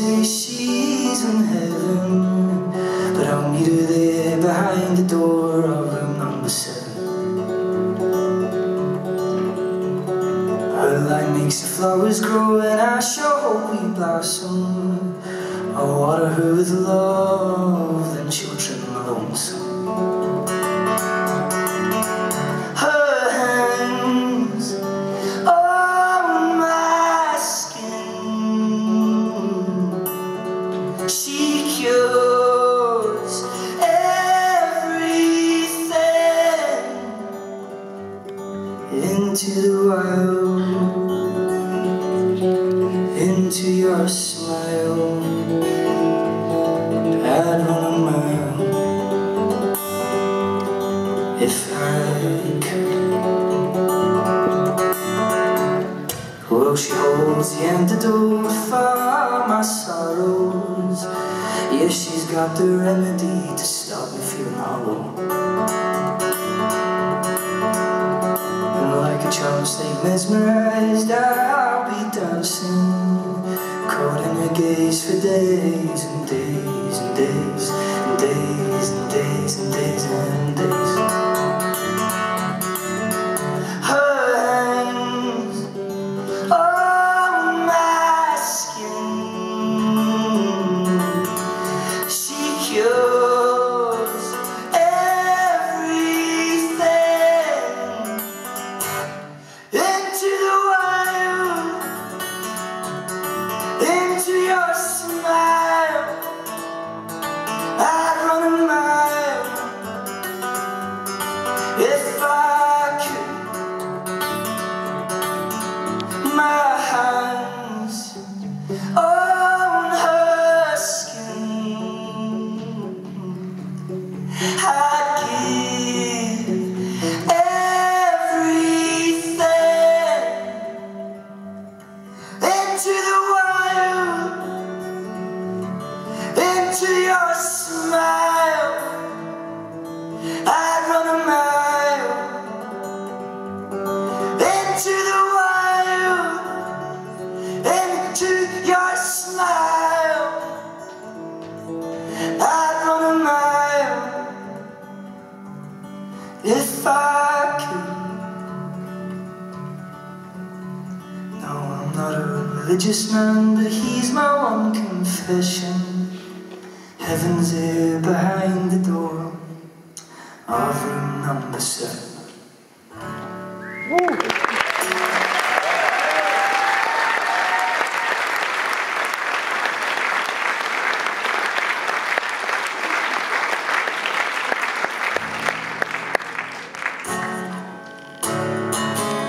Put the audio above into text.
say she's in heaven But I'll meet her there behind the door of room number seven. Her light makes the flowers grow and I sure hope we blossom. I'll water her with love. She cures everything into the wild, into your smile. I'd run a mile if I could. Well, she holds the antidote for my sorrows. Yeah, she's got the remedy to stop me feeling hollow. And like a charm snake mesmerized, I'll be dancing, caught in her gaze for days and days and days and days and days and days and days. Her if I could. My hands on her skin. I'd give everything into the wild, into your smile. If I could. No, I'm not a religious man, but he's my one confession. Heaven's there behind the door of room number seven. Woo.